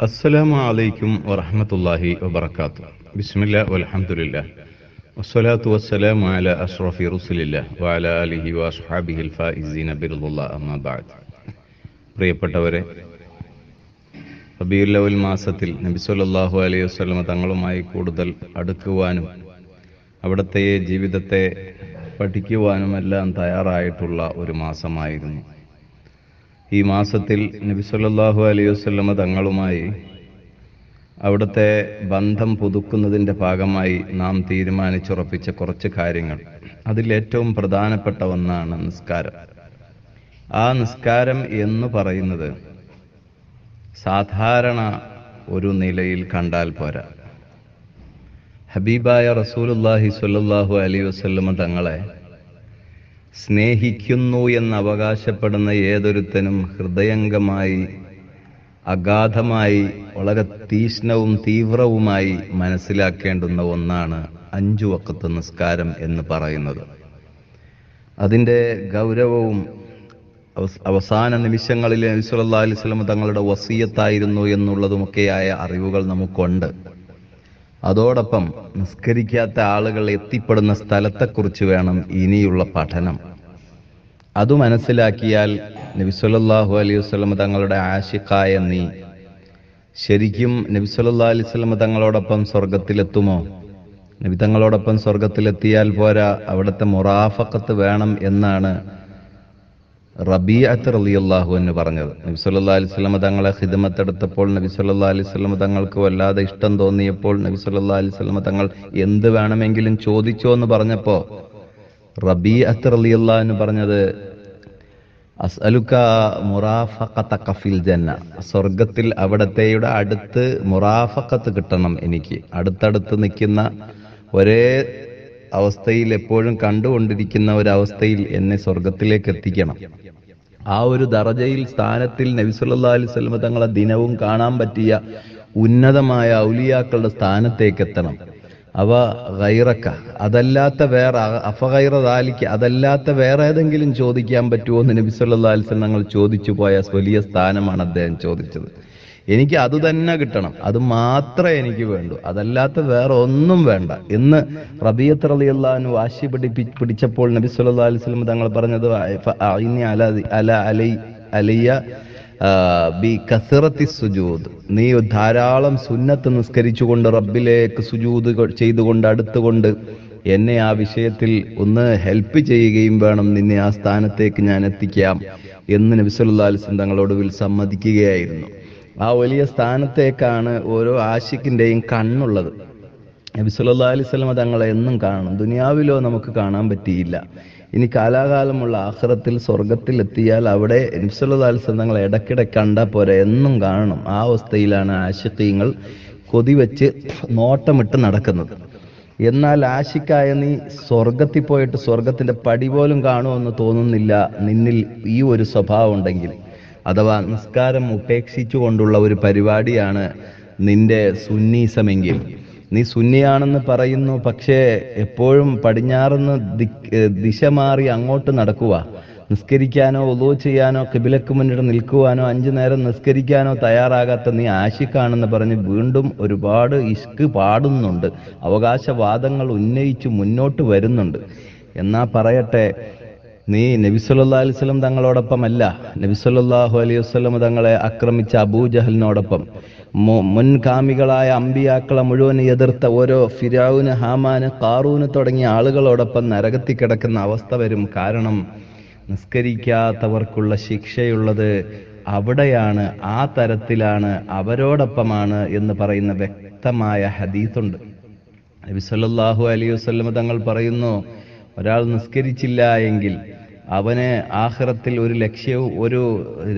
അസ്സലാമു അലൈക്കും വറഹ്മത്തുള്ളാഹി വബർക്കാത്തു ബിസ്മില്ല വൽഹംദുലില്ലാ. വസ്സലാത്തു വസ്സലാമു അലാ അഷ്റഫി റുസുലില്ലാ വഅല ആലിഹി വഅസ്ഹാബിഹിൽ ഫായിസീന ബിർദുല്ലാഹ് അമ്മാ പ്രിയപ്പെട്ടവരെ റബീഉൽ അവൽ മാസത്തിൽ നബി സല്ലല്ലാഹു അലൈഹി വസല്ലമ തങ്ങളുമായി കൂടുതൽ അടുക്കുവാനും അവിടുത്തെ ജീവിതത്തെ പഠിക്കുവാനുമെല്ലാം തയ്യാറായിട്ടുള്ള ഒരു മാസമായിരുന്നു. ഈ മാസത്തിൽ നബി സല്ലല്ലാഹു അലൈഹി വസല്ലമ തങ്ങളുമായി അവിടുത്തെ ബന്ധം പുതുക്കുന്നതിന്റെ ഭാഗമായി നാം തീരുമാനിച്ചുറപ്പിച്ച കുറച്ച് കാര്യങ്ങൾ. അതിലേറ്റവും പ്രധാനപ്പെട്ട ഒന്നാണ് നിസ്കാരം. ആ നിസ്കാരം എന്ന് പറയുന്നത് സാധാരണ ഒരു നിലയിൽ കണ്ടാൽ പോരാ. ഹബീബായ റസൂലുല്ലാഹി സ്വല്ലല്ലാഹു അലൈഹി വസല്ലമ തങ്ങളെ സ്നേഹിക്കുന്നു എന്ന് അവകാശപ്പെടുന്ന ഏതൊരുത്തനും ഹൃദയംഗമായി അഗാധമായി വളരെ തീഷ്ണവും തീവ്രവുമായി മനസ്സിലാക്കേണ്ടുന്ന ഒന്നാണ് അഞ്ചു വക്കത്ത് നിസ്കാരം എന്ന് പറയുന്നത്. അതിന്റെ ഗൗരവവും അവസാന നിമിഷങ്ങളിൽ നബി അലിസ്ലം അലൈഹി തങ്ങളുടെ വസീയത്തായിരുന്നു എന്നുള്ളതുമൊക്കെയായ അറിവുകൾ നമുക്കുണ്ട്. അതോടൊപ്പം നിസ്കരിക്കാത്ത ആളുകൾ എത്തിപ്പെടുന്ന സ്ഥലത്തെക്കുറിച്ച് വേണം ഇനിയുള്ള പഠനം. അത് മനസ്സിലാക്കിയാൽ നബി സല്ലല്ലാഹു അലൈഹി വസല്ലം തങ്ങളുടെ ആശിഖായ നീ ശരിക്കും നബിസ്വല്ലാ അലൈഹി വസല്ലം തങ്ങളോടൊപ്പം സ്വർഗത്തിലെത്തുമോ നബി തങ്ങളോടൊപ്പം സ്വർഗത്തിലെത്തിയാൽ പോരാ അവിടുത്തെ മുറാഫക്കത്ത് വേണം എന്നാണ് റബീഅത്ത് റളിയല്ലാഹു എന്ന് പറഞ്ഞത്. നബി സല്ലാ അലൈഹി സ്വലമ തങ്ങളെ ഹിദമത്തെടുത്തപ്പോൾ നബി സല്ലാ അലൈഹി സ്വലമ തങ്ങൾക്ക് വല്ലാതെ ഇഷ്ടം തോന്നിയപ്പോൾ നബി സല്ലാ അലൈഹി സ്വലമ തങ്ങൾ എന്ത് വേണമെങ്കിലും ചോദിച്ചോ എന്ന് പറഞ്ഞപ്പോ റബീഅത്ത് റളിയല്ലാഹു എന്ന് പറഞ്ഞത് അസ്അലുക്ക ജന്ന സ്വർഗത്തിൽ അവിടത്തെയുടെ അടുത്ത് മുറാഫക്കത്ത് കിട്ടണം എനിക്ക്. അടുത്തടുത്ത് നിൽക്കുന്ന ഒരേ അവസ്ഥയിൽ എപ്പോഴും കണ്ടുകൊണ്ടിരിക്കുന്ന ഒരവസ്ഥയിൽ എന്നെ സ്വർഗത്തിലേക്ക് എത്തിക്കണം. ആ ഒരു ദറജയിൽ സ്ഥാനത്തിൽ നബി സല്ലല്ലാഹു അലൈഹി തങ്ങളെ ദിനവും കാണാൻ പറ്റിയ ഉന്നതമായ ഔലിയാക്കളുടെ സ്ഥാനത്തേക്ക് എത്തണം. അവ ഗൈറക്ക അതല്ലാത്ത വേറെ അഫഗൈറ ദാലിക്ക അതല്ലാത്ത വേറെ ഏതെങ്കിലും ചോദിക്കാൻ പറ്റുമോ എന്ന് നബി സല്ലല്ലാഹു അലൈഹി വസല്ലം തങ്ങൾ ചോദിച്ചു പോയ വലിയ സ്ഥാനമാണ് അദ്ദേഹം ചോദിച്ചത്. എനിക്ക് അത് തന്നെ കിട്ടണം. അത് മാത്രമേ എനിക്ക് വേണ്ടൂ. അതല്ലാത്ത വേറെ ഒന്നും വേണ്ട. എന്ന് റബിയത്ത് റളിയല്ലാഹു വാശി പിടിപ്പി പിടിച്ചപ്പോൾ നബി സല്ലല്ലാഹു അലൈഹി വസല്ലം തങ്ങൾ പറഞ്ഞത് അല ബി കസറത്തി സുജൂദ്. നീ ധാരാളം സുന്നത്ത് നിസ്കരിച്ചുകൊണ്ട് റബ്ബിലേക്ക് സുജൂദ് ചെയ്തുകൊണ്ട് അടുത്തുകൊണ്ട് എന്നെ ആ വിഷയത്തിൽ ഒന്ന് ഹെൽപ്പ് ചെയ്യുകയും വേണം. നിന്നെ ആ സ്ഥാനത്തേക്ക് ഞാൻ എത്തിക്കാം എന്ന് നബി സല്ലല്ലാഹു അലൈഹി വസല്ലം തങ്ങളോടുവിൽ സമ്മതിക്കുകയായിരുന്നു. ആ വലിയ സ്ഥാനത്തേക്കാണ് ഓരോ ആശിക്കിന്റെയും കണ്ണുള്ളത്. നബി സല്ലാ അലൈഹി തങ്ങളെ എന്നും കാണണം. ദുനിയാവിലോ നമുക്ക് കാണാൻ പറ്റിയില്ല. ഇനി കാലാകാലമുള്ള ആഹ്റത്തിൽ സ്വർഗത്തിൽ എത്തിയാൽ അവിടെ നബി സല്ലാ തങ്ങളെ ഇടയ്ക്കിടെ കണ്ടാൽ പോരെ. എന്നും കാണണം. ആ അവസ്ഥയിലാണ് ആശിക്കീങ്ങൾ കൊതിവെച്ച് നോട്ടമിട്ട് നടക്കുന്നത്. എന്നാൽ ആശിക്കായ നീ സ്വർഗത്തിൽ പോയിട്ട് സ്വർഗത്തിന്റെ പടി പോലും കാണുമെന്ന് തോന്നുന്നില്ല. നിന്നിൽ ഈ ഒരു സ്വഭാവം ഉണ്ടെങ്കിൽ. അഥവാ നിസ്കാരം ഉപേക്ഷിച്ചുകൊണ്ടുള്ള ഒരു പരിപാടിയാണ് നിന്റെ സുന്നീസമെങ്കിൽ. നീ സുന്നിയാണെന്ന് പറയുന്നു പക്ഷേ എപ്പോഴും പടിഞ്ഞാറുന്ന് ദിശ മാറി അങ്ങോട്ട് നടക്കുക. നിസ്കരിക്കാനോ ഒലോ ചെയ്യാനോ കിബിലക്ക് മുന്നിട്ട് നിൽക്കുവാനോ അഞ്ചു നേരം നിസ്കരിക്കാനോ തയ്യാറാകാത്ത നീ ആശിക്കാണെന്ന് പറഞ്ഞ് വീണ്ടും ഒരുപാട് ഇഷ്ക് പാടുന്നുണ്ട്. അവകാശവാദങ്ങൾ ഉന്നയിച്ച് മുന്നോട്ട് വരുന്നുണ്ട്. എന്നാ പറയട്ടെ നീ നബി സല്ലല്ലാഹു അലൈഹി വസല്ലം തങ്ങളോടൊപ്പമല്ല. നബി സല്ലല്ലാഹു അലൈഹി വസല്ലം തങ്ങളെ ആക്രമിച്ച അബൂജഹലിനോടൊപ്പം മുൻകാമികളായ അമ്പിയാക്കളെ മുഴുവൻ എതിർത്ത ഓരോ ഫിരാവുന് ഹാമാന് കാറൂന് തുടങ്ങിയ ആളുകളോടൊപ്പം നരകത്തിൽ കിടക്കുന്ന അവസ്ഥ വരും കാരണം നിസ്കരിക്കാത്തവർക്കുള്ള ശിക്ഷയുള്ളത് അവിടെയാണ് ആ തരത്തിലാണ് അവരോടൊപ്പമാണ് എന്ന് പറയുന്ന വ്യക്തമായ ഹദീസുണ്ട്. നബി സല്ലല്ലാഹു അലൈഹി വസല്ലം തങ്ങൾ പറയുന്നു ഒരാൾ നിസ്കരിച്ചില്ല എങ്കിൽ അവന് ആഹ്റത്തിൽ ഒരു ലക്ഷ്യവും ഒരു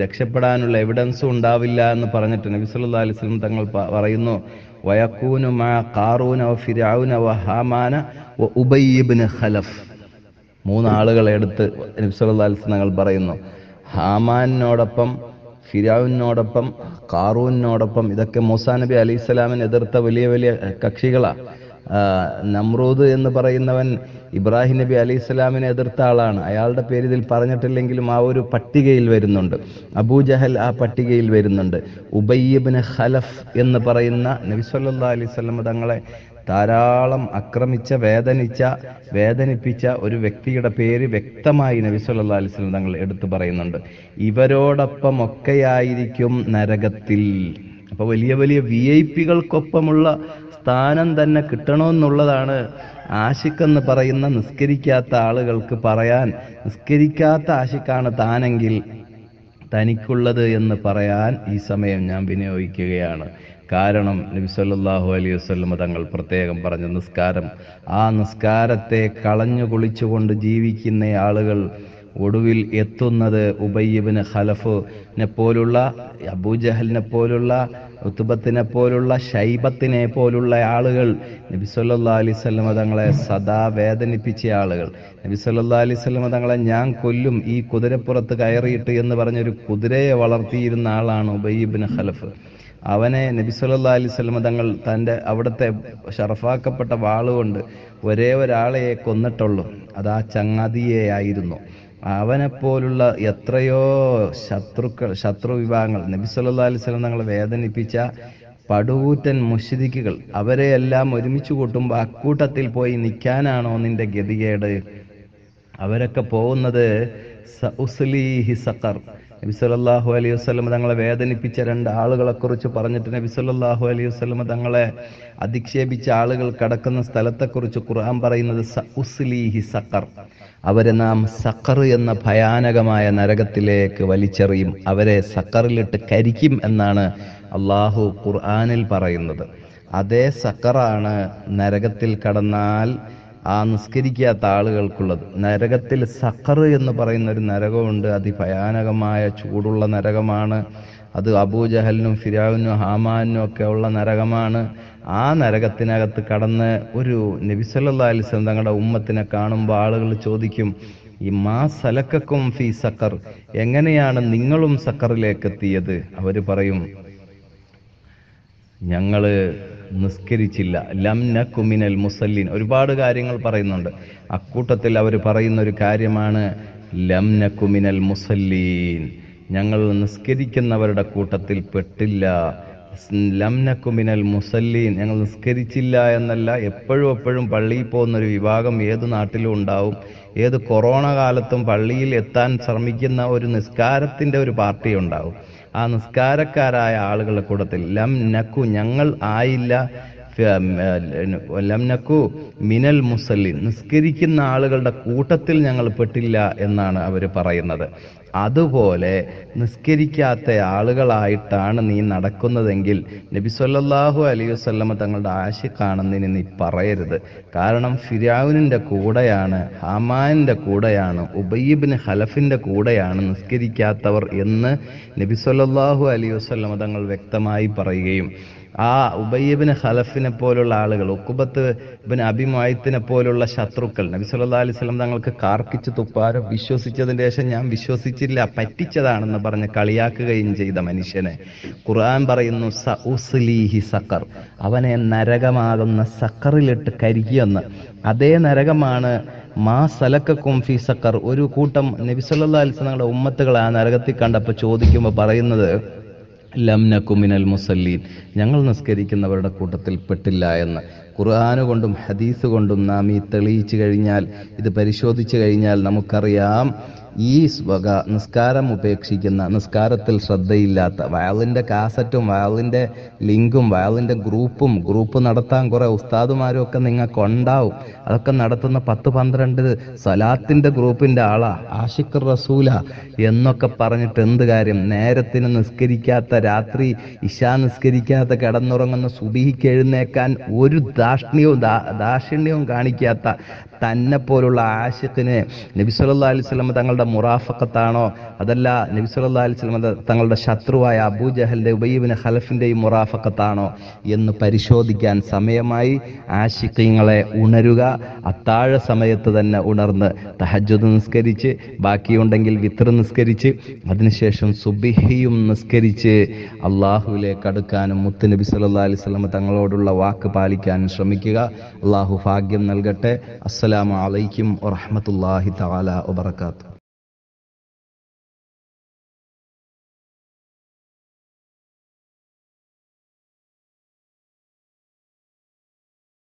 രക്ഷപ്പെടാനുള്ള എവിഡൻസും ഉണ്ടാവില്ല എന്ന് പറഞ്ഞിട്ട് നബി സല്ലല്ലാഹു അലൈഹി വസല്ലം തങ്ങൾ പറയുന്നു വയക്കൂനു മാ ഖാറൂന വ ഹാമാന വ ഖലഫ്. മൂന്നാളുകളെ എടുത്ത് നബി സല്ലല്ലാഹു അലൈഹി വസല്ലം തങ്ങൾ പറയുന്നു ഹാമാനോടൊപ്പം ഫിരാവിനോടൊപ്പം കാറൂനോടൊപ്പം ഇതൊക്കെ മൂസാ നബി സ്വലാമിനെ എതിർത്ത വലിയ വലിയ കക്ഷികളാ. ആ, നമ്രൂദ് എന്ന് പറയുന്നവൻ ഇബ്രാഹിം നബി അലി ഇസ്ലാമിനെ എതിർത്ത ആളാണ്. അയാളുടെ പേര് ഇതിൽ പറഞ്ഞിട്ടില്ലെങ്കിലും ആ ഒരു പട്ടികയിൽ വരുന്നുണ്ട്. അബൂജഹൽ ആ പട്ടികയിൽ വരുന്നുണ്ട്. ഉബയ്യബിന് ഖലഫ് എന്ന് പറയുന്ന നബി സല്ലാ അലൈഹി സ്വലം തങ്ങളെ ധാരാളം അക്രമിച്ച വേദനിച്ച വേദനിപ്പിച്ച ഒരു വ്യക്തിയുടെ പേര് വ്യക്തമായി നബി അലൈഹി സ്വലം തങ്ങൾ എടുത്തു പറയുന്നുണ്ട്. ഇവരോടൊപ്പം ഒക്കെയായിരിക്കും നരകത്തിൽ. അപ്പൊ വലിയ വലിയ വി ഐ പികൾക്കൊപ്പമുള്ള സ്ഥാനം തന്നെ കിട്ടണമെന്നുള്ളതാണ് ആശിക്കെന്ന് പറയുന്ന നിസ്കരിക്കാത്ത ആളുകൾക്ക് പറയാൻ നിസ്കരിക്കാത്ത ആശിക്കാണ് താനെങ്കിൽ തനിക്കുള്ളത് എന്ന് പറയാൻ ഈ സമയം ഞാൻ വിനിയോഗിക്കുകയാണ്. കാരണം നബി സല്ലല്ലാഹു അലൈഹി വസല്ലം തങ്ങൾ പ്രത്യേകം പറഞ്ഞ നിസ്കാരം ആ നിസ്കാരത്തെ കളഞ്ഞു കുളിച്ചുകൊണ്ട് ജീവിക്കുന്ന ആളുകൾ ഒടുവിൽ എത്തുന്നത് ഉബയ്യബിന് ഖലഫിനെ പോലുള്ള അബൂജഹലിനെ പോലുള്ള ഉത്തുബത്തിനെ പോലുള്ള ഷൈബത്തിനെ പോലുള്ള ആളുകൾ. നബി സല്ലാ അലൈവല്ലമ തങ്ങളെ സദാ വേദനിപ്പിച്ച ആളുകൾ. നബി സല്ലാ അലൈവല്ലമ തങ്ങളെ ഞാൻ കൊല്ലും ഈ കുതിരപ്പുറത്ത് കയറിയിട്ട് എന്ന് പറഞ്ഞൊരു കുതിരയെ വളർത്തിയിരുന്ന ആളാണ് ഉബയ്യബിന് ഖലഫ്. അവനെ നബി സല്ലാ അലൈവല്ലമ തങ്ങൾ തന്റെ അവിടുത്തെ ഷറഫാക്കപ്പെട്ട വാളുകൊണ്ട് ഒരേ ഒരാളെ കൊന്നിട്ടുള്ളൂ. അത് ആ ചങ്ങാതിയെ ആയിരുന്നു. അവനെപ്പോലുള്ള എത്രയോ ശത്രുക്കൾ ശത്രു വിഭാഗങ്ങൾ. നബി അലൈഹി സ്വലം തങ്ങളെ വേദനിപ്പിച്ച പടുകൂറ്റൻ മുഷിദിക്കുകൾ അവരെ എല്ലാം ഒരുമിച്ച് കൂട്ടുമ്പോൾ അക്കൂട്ടത്തിൽ പോയി നിൽക്കാനാണോ നിന്റെ ഗതികേട്? അവരൊക്കെ പോകുന്നത് സഖർ. നബി സല്ലല്ലാഹു അലൈഹി വസല്ലം തങ്ങളെ വേദനിപ്പിച്ച രണ്ട് ആളുകളെ കുറിച്ച് പറഞ്ഞിട്ട് നബി സല്ലല്ലാഹു അലൈഹി വസല്ലം തങ്ങളെ അധിക്ഷേപിച്ച ആളുകൾ കടക്കുന്ന സ്ഥലത്തെക്കുറിച്ച് ഖുർആൻ പറയുന്നത് സഖർ. അവരെ നാം സക്കർ എന്ന ഭയാനകമായ നരകത്തിലേക്ക് വലിച്ചെറിയും. അവരെ സക്കറിലിട്ട് കരിക്കും എന്നാണ് അള്ളാഹു ഖുർആാനിൽ പറയുന്നത്. അതേ സക്കറാണ് നരകത്തിൽ കടന്നാൽ ആ നിസ്കരിക്കാത്ത ആളുകൾക്കുള്ളത്. നരകത്തിൽ സക്കർ എന്ന് പറയുന്ന ഒരു നരകമുണ്ട്. അതിഭയാനകമായ ചൂടുള്ള നരകമാണ്. അത് അബൂജഹലിനും ഫിരാവിനും ഹാമാനും ഒക്കെ ഉള്ള നരകമാണ്. ആ നരകത്തിനകത്ത് കടന്ന് ഒരു നബിസല്ലാ അലിസ്ലം തങ്ങളുടെ ഉമ്മത്തിനെ കാണുമ്പോൾ ആളുകൾ ചോദിക്കും ഈ മാ സലക്കും ഫി സക്കർ എങ്ങനെയാണ് നിങ്ങളും സക്കറിലേക്ക് എത്തിയത് അവർ പറയും ഞങ്ങൾ നിസ്കരിച്ചില്ല. ലംന കുമിനൽ മുസല്ലിൻ. ഒരുപാട് കാര്യങ്ങൾ പറയുന്നുണ്ട്. അക്കൂട്ടത്തിൽ അവർ പറയുന്ന ഒരു കാര്യമാണ് ലംന കുമിനൽ മുസല്ലീൻ. ഞങ്ങൾ നിസ്കരിക്കുന്നവരുടെ കൂട്ടത്തിൽ പെട്ടില്ല. ലം നക്കുമിനൽ മുസല്ലീൻ. ഞങ്ങൾ നിസ്കരിച്ചില്ല എന്നല്ല എപ്പോഴും എപ്പോഴും പള്ളിയിൽ പോകുന്നൊരു വിഭാഗം ഏത് നാട്ടിലും ഉണ്ടാവും. ഏത് കൊറോണ കാലത്തും പള്ളിയിൽ എത്താൻ ശ്രമിക്കുന്ന ഒരു നിസ്കാരത്തിന്റെ ഒരു പാർട്ടി ഉണ്ടാവും. ആ നിസ്കാരക്കാരായ ആളുകളുടെ കൂട്ടത്തിൽ ലം നക്കു ഞങ്ങൾ ആയില്ല ഫ- ഏർ ലം മിനൽ മുസല്ലിൻ നിസ്കരിക്കുന്ന ആളുകളുടെ കൂട്ടത്തിൽ ഞങ്ങൾ പെട്ടില്ല എന്നാണ് അവർ പറയുന്നത്. അതുപോലെ നിസ്കരിക്കാത്ത ആളുകളായിട്ടാണ് നീ നടക്കുന്നതെങ്കിൽ നബി സല്ലല്ലാഹു അലൈഹി വസല്ലമ തങ്ങളുടെ ആശിക്കാണെന്ന് നീ പറയരുത്. കാരണം ഫിരാവിനിന്റെ കൂടെയാണ് ഹമാനിന്റെ കൂടെയാണ് ഉബയ്യബിന് ഹലഫിന്റെ കൂടെയാണ് നിസ്കരിക്കാത്തവർ എന്ന് നബി സല്ലല്ലാഹു അലൈഹി വസല്ലമ തങ്ങൾ വ്യക്തമായി പറയുകയും ആ ഉബയ്യബിന് ഖലഫിനെ പോലുള്ള ആളുകൾ ഉക്കുബത്ത് ബിൻ അഭിമായത്തിനെ പോലുള്ള ശത്രുക്കൾ നബി സല്ലാ അലൈഹി സ്വലം തങ്ങൾക്ക് കാർക്കിച്ച് തുപ്പാരോ? വിശ്വസിച്ചതിന് ശേഷം ഞാൻ വിശ്വസിച്ചില്ല പറ്റിച്ചതാണെന്ന് പറഞ്ഞ് കളിയാക്കുകയും ചെയ്ത മനുഷ്യനെ. ഖുർആൻ പറയുന്നു സ ഉസ്ലീഹി സക്കർ അവനെ നരകമാകുന്ന സക്കറിലിട്ട് കരികിയെന്ന് അതേ നരകമാണ് മാ സലക്കും ഫി സക്കർ ഒരു കൂട്ടം നബി അലിസ്ലങ്ങളുടെ ഉമ്മത്തുകൾ ആ നരകത്തിൽ കണ്ടപ്പോൾ ചോദിക്കുമ്പോൾ പറയുന്നത് ലം മിനൽ മുസല്ലീൻ. ഞങ്ങൾ നിസ്കരിക്കുന്നവരുടെ കൂട്ടത്തിൽ പെട്ടില്ല എന്ന്. ഖുർആന് കൊണ്ടും ഹദീസ് കൊണ്ടും നാം ഈ തെളിയിച്ചു കഴിഞ്ഞാൽ ഇത് പരിശോധിച്ചു കഴിഞ്ഞാൽ നമുക്കറിയാം ഈ വക നിസ്കാരം ഉപേക്ഷിക്കുന്ന നിസ്കാരത്തിൽ ശ്രദ്ധയില്ലാത്ത വയലിന്റെ കാസറ്റും വയലിന്റെ ലിങ്കും വയലിന്റെ ഗ്രൂപ്പും ഗ്രൂപ്പ് നടത്താൻ കുറേ ഉസ്താദുമാരും ഒക്കെ നിങ്ങൾക്ക് ഉണ്ടാവും അതൊക്കെ നടത്തുന്ന പത്ത് പന്ത്രണ്ട് സലാത്തിന്റെ ഗ്രൂപ്പിന്റെ ആളാ ആഷിഖ് റസൂല എന്നൊക്കെ പറഞ്ഞിട്ട് എന്ത് കാര്യം? നേരത്തിന് നിസ്കരിക്കാത്ത രാത്രി ഇശാ നിസ്കരിക്കാത്ത കിടന്നുറങ്ങുന്ന സുബിഹിക്ക് എഴുന്നേക്കാൻ ഒരു ദാഷ്ണ്യവും ദാക്ഷിണ്യവും കാണിക്കാത്ത തന്നെ പോലുള്ള ആഷിഖിനെ നബി അലിസ്ലമ തങ്ങളുടെ മുറാഫക്കത്താണോ അതല്ല നബി അലിസ്ലമ തങ്ങളുടെ ശത്രുവായ അബൂ ജഹലിന്റെ ഹലഫിന്റെയും മുറാഫക്കത്താണോ എന്ന് പരിശോധിക്കാൻ സമയമായി. ആശിഖിങ്ങളെ ഉണരുക. അത്താഴ സമയത്ത് തന്നെ ഉണർന്ന് തഹജ്ജുദ് നിസ്കരിച്ച് ബാക്കിയുണ്ടെങ്കിൽ വിത്ര നിസ്കരിച്ച് അതിനുശേഷം സുബിഹിയും നിസ്കരിച്ച് അള്ളാഹുവിലേക്ക് അടുക്കാനും മുത്ത് നബി സല്ലാ അലൈഹി സ്വലമ തങ്ങളോടുള്ള വാക്ക് പാലിക്കാനും ശ്രമിക്കുക. അള്ളാഹു ഭാഗ്യം നൽകട്ടെ. അസ്സലാമു അലൈക്കും വറഹ്മത്തുള്ളാഹി തആല വബറകാതുഹു.